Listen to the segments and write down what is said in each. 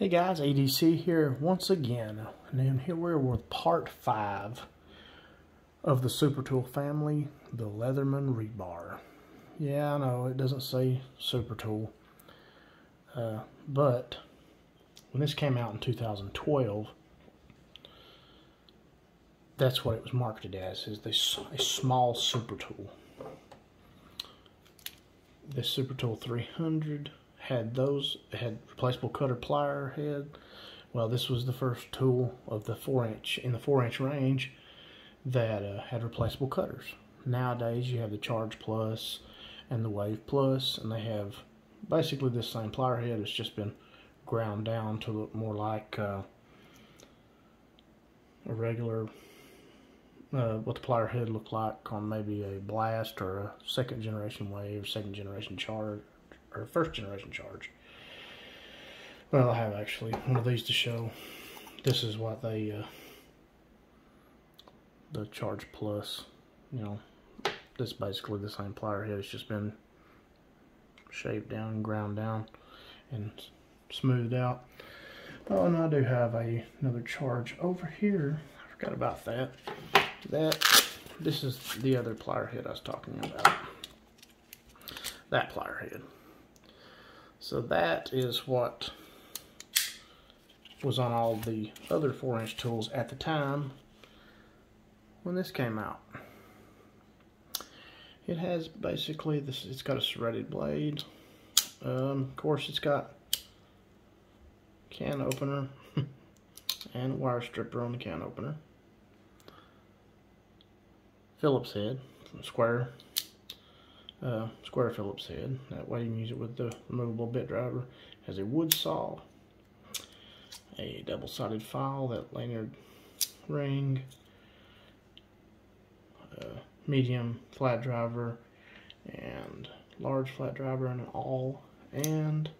Hey guys, EDC here once again, and here we're with part 5 of the Super Tool family, the Leatherman Rebar. Yeah, I know, it doesn't say Super Tool, uh, but when this came out in 2012, that's what it was marketed as, is this a small Super Tool. This Super Tool 300 had those had replaceable cutter plier head. Well, this was the first tool of the four inch in the four inch range that uh, had replaceable cutters. Nowadays, you have the Charge Plus and the Wave Plus, and they have basically the same plier head. It's just been ground down to look more like uh, a regular uh, what the plier head looked like on maybe a blast or a second generation wave, second generation charge, or first generation charge. Well, I have actually one of these to show. This is what they, uh, the Charge Plus, you know, this is basically the same plier head. It's just been shaved down ground down and smoothed out. Oh, and I do have a, another charge over here. I forgot about that. That, this is the other plier head I was talking about. That plier head. So that is what was on all the other 4-inch tools at the time when this came out. It has basically this. It's got a serrated blade. Um, of course, it's got can opener and wire stripper on the can opener. Phillips head, square uh, square Phillips head. That way you can use it with the removable bit driver. Has a wood saw, a double-sided file, that lanyard ring, medium flat driver, and large flat driver and an awl, and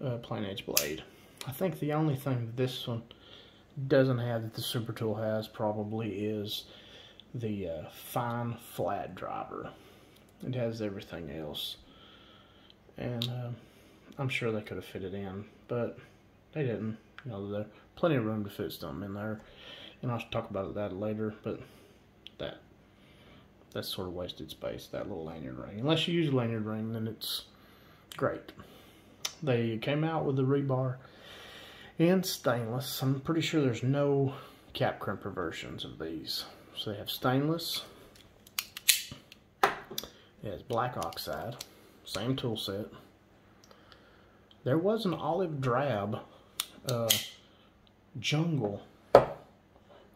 a plain edge blade. I think the only thing that this one doesn't have that the Super Tool has probably is the uh, fine flat driver. It has everything else. And uh, I'm sure they could have fit it in, but they didn't. You know, there's plenty of room to fit something in there. And I'll talk about that later, but that that's sort of wasted space, that little lanyard ring. Unless you use a lanyard ring, then it's great. They came out with the rebar in stainless. I'm pretty sure there's no cap crimper versions of these. So they have stainless, black oxide, same tool set. There was an olive drab uh, jungle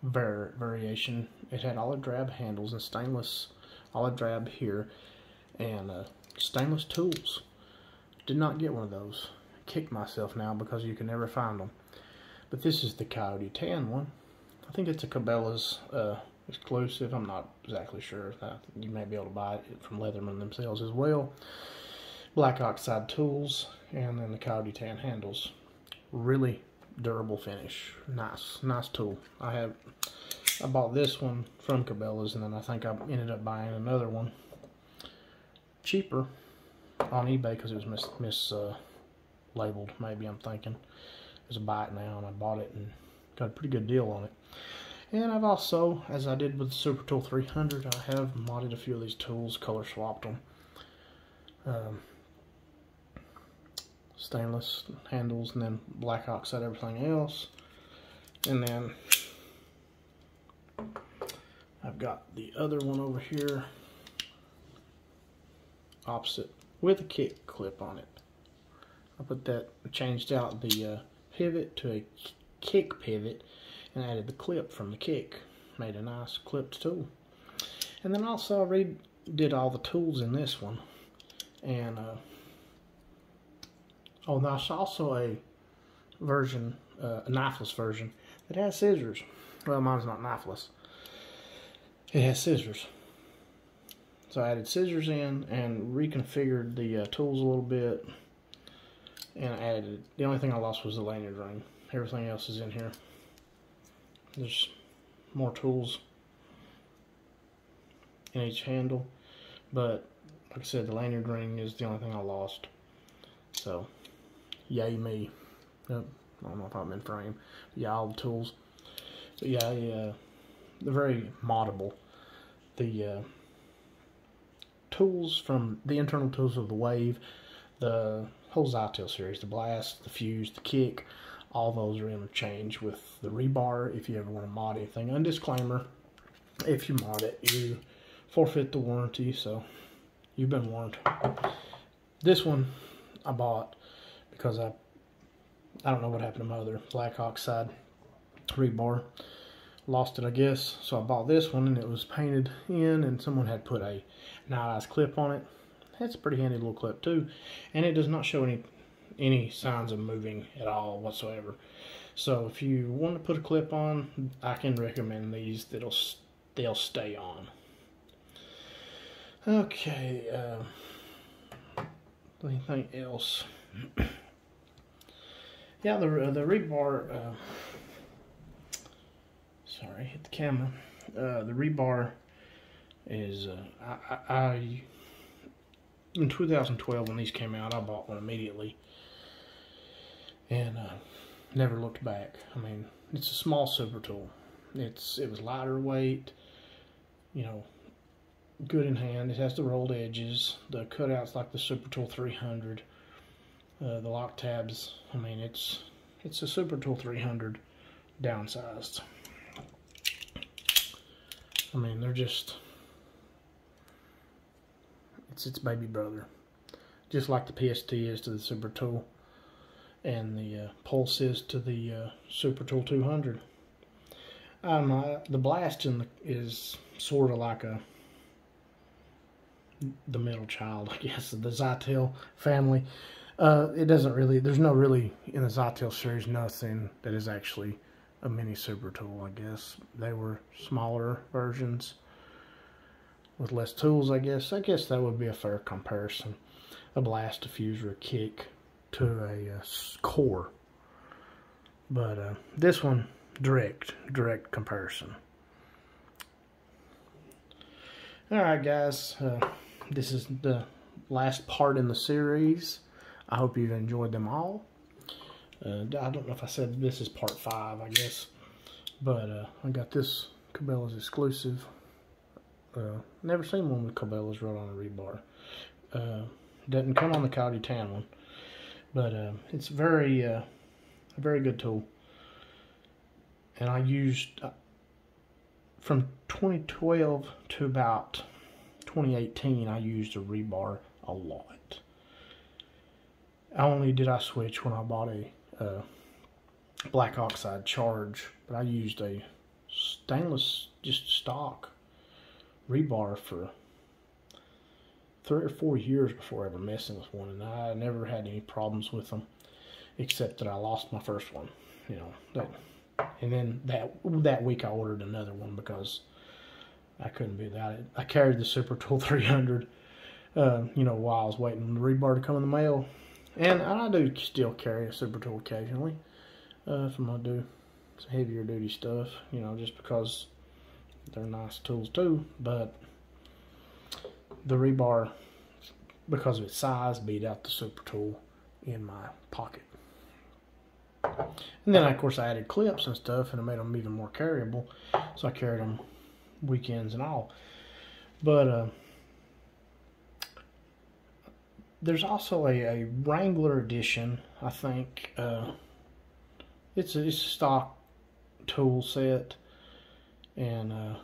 var variation. It had olive drab handles and stainless olive drab here and uh, stainless tools. Did not get one of those. Kick myself now because you can never find them. But this is the Coyote Tan one. I think it's a Cabela's uh, exclusive. I'm not exactly sure. You may be able to buy it from Leatherman themselves as well. Black oxide tools and then the Coyote Tan handles. Really durable finish. Nice, nice tool. I have, I bought this one from Cabela's and then I think I ended up buying another one cheaper on eBay because it was mis, mis uh, labeled. Maybe I'm thinking it's a buy it now and I bought it and got a pretty good deal on it. And I've also, as I did with the Super Tool 300, I have modded a few of these tools, color swapped them. Um, stainless handles and then black oxide everything else. And then I've got the other one over here, opposite, with a kick clip on it. I put that, changed out the uh, pivot to a kick pivot and added the clip from the kick. Made a nice clipped tool. And then also I redid all the tools in this one. And, uh, oh, there's also a version, uh, a knifeless version, that has scissors. Well, mine's not knifeless. It has scissors. So I added scissors in and reconfigured the uh, tools a little bit. And I added, the only thing I lost was the lanyard ring. Everything else is in here. There's more tools in each handle, but like I said, the lanyard ring is the only thing I lost. So, yay me. Uh, I don't know if I'm in frame. Yeah, all the tools. But yeah, uh, they're very moddable. The uh, tools from the internal tools of the Wave, the whole Zytel series, the Blast, the Fuse, the Kick, all those are interchanged with the rebar if you ever want to mod anything. And disclaimer, if you mod it, you forfeit the warranty, so you've been warned. This one I bought because I I don't know what happened to my other black oxide rebar. Lost it, I guess. So I bought this one, and it was painted in, and someone had put a night clip on it. That's a pretty handy little clip, too. And it does not show any any signs of moving at all whatsoever. So if you want to put a clip on, I can recommend these. That'll they'll stay on. Okay. Uh, anything else? yeah, the the rebar. Uh, sorry, hit the camera. Uh, the rebar is uh, I, I in 2012 when these came out, I bought one immediately and uh, never looked back. I mean, it's a small super tool. It's it was lighter weight, you know, good in hand. It has the rolled edges, the cutouts like the Super Tool 300, uh, the lock tabs. I mean, it's it's a Super Tool 300 downsized. I mean, they're just it's its baby brother, just like the PST is to the Super Tool and the uh, pulse is to the uh, Super Tool 200. Um, uh, the blast in the, is sort of like a the middle child, I guess, of the Zytel family. Uh, it doesn't really, there's no really, in the Zytel series, nothing that is actually a mini Super Tool, I guess. They were smaller versions with less tools, I guess. I guess that would be a fair comparison. A blast, a fuse, or a kick to a, uh, core. But uh, this one, direct, direct comparison. Alright guys, uh, this is the last part in the series. I hope you've enjoyed them all. Uh, I don't know if I said this is part 5, I guess. But uh, I got this Cabela's exclusive. Never seen one with Cabela's wrote on a rebar. Doesn't come on the Coyote Tan one. But uh, it's very, uh, a very good tool. And I used, uh, from 2012 to about 2018, I used a rebar a lot. Only did I switch when I bought a uh, black oxide charge, but I used a stainless, just stock rebar for three or four years before ever messing with one, and I never had any problems with them, except that I lost my first one. You know that, and then that that week I ordered another one because I couldn't be without it. I carried the Super Tool 300, uh, you know, while I was waiting on the rebar to come in the mail, and I do still carry a Super Tool occasionally uh, if I'm gonna do some heavier duty stuff. You know, just because they're nice tools too, but the rebar, because of its size, beat out the super tool in my pocket. And then, of course, I added clips and stuff, and I made them even more carryable. So I carried them weekends and all. But uh, there's also a, a, Wrangler edition, I think. Uh, it's, a, it's a stock tool set. And uh,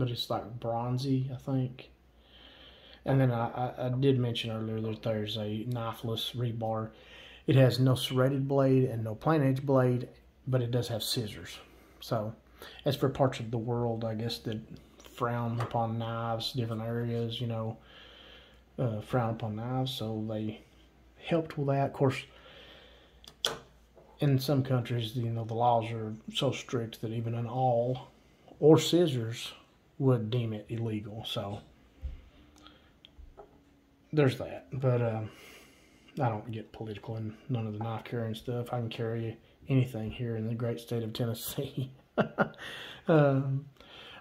but it's like bronzy, I think. And then I, I, I, did mention earlier that there's a knifeless rebar. It has no serrated blade and no plain edge blade, but it does have scissors. So, as for parts of the world, I guess that frown upon knives, different areas, you know, uh, frown upon knives, so they helped with that. Of course, in some countries, you know, the laws are so strict that even an awl or scissors would deem it illegal. So there's that. But uh, I don't get political in none of the knife carrying stuff. I can carry anything here in the great state of Tennessee. um,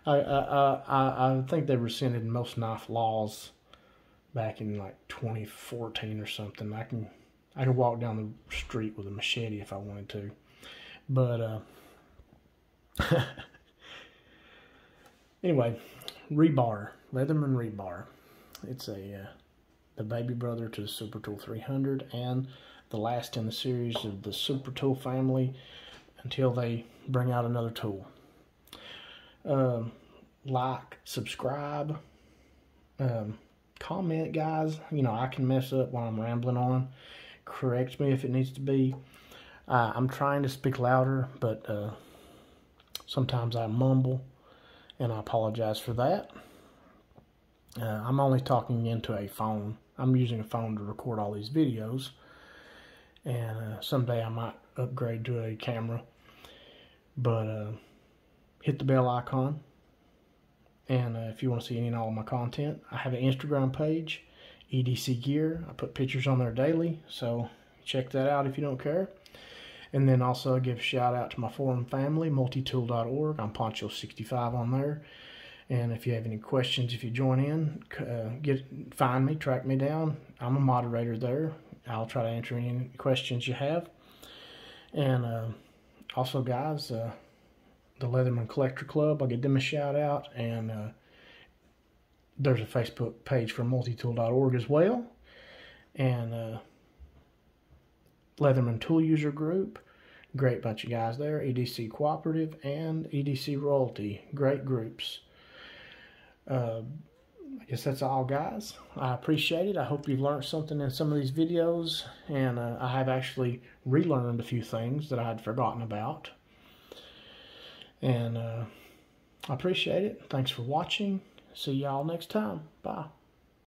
I, I, I, I think they rescinded most knife laws back in like 2014 or something. I can I could walk down the street with a machete if I wanted to. But uh, anyway, rebar, Leatherman rebar. It's a uh, the baby brother to the Super Tool 300 and the last in the series of the Super Tool family until they bring out another tool. Um, like, subscribe, um, comment, guys. You know, I can mess up while I'm rambling on. Correct me if it needs to be. Uh, I'm trying to speak louder, but uh, sometimes I mumble, and I apologize for that. Uh, I'm only talking into a phone. I'm using a phone to record all these videos, and uh, someday I might upgrade to a camera. But uh, hit the bell icon, and uh, if you want to see any and all of my content, I have an Instagram page, EDC Geer. I put pictures on there daily, so check that out if you don't care. And then also I give a shout out to my forum family, multitool.org. I'm Poncho65 on there. And if you have any questions, if you join in, uh, get find me, track me down. I'm a moderator there. I'll try to answer any questions you have. And uh, also, guys, uh, the Leatherman Collector Club, I'll give them a shout out. And uh, there's a Facebook page for multitool.org as well. And uh, Leatherman Tool User Group. Great bunch of guys there. EDC Cooperative and EDC Royalty. Great groups. Uh, I guess that's all, guys. I appreciate it. I hope you've learned something in some of these videos. And uh, I have actually relearned a few things that I had forgotten about. And uh, I appreciate it. Thanks for watching. See y'all next time. Bye.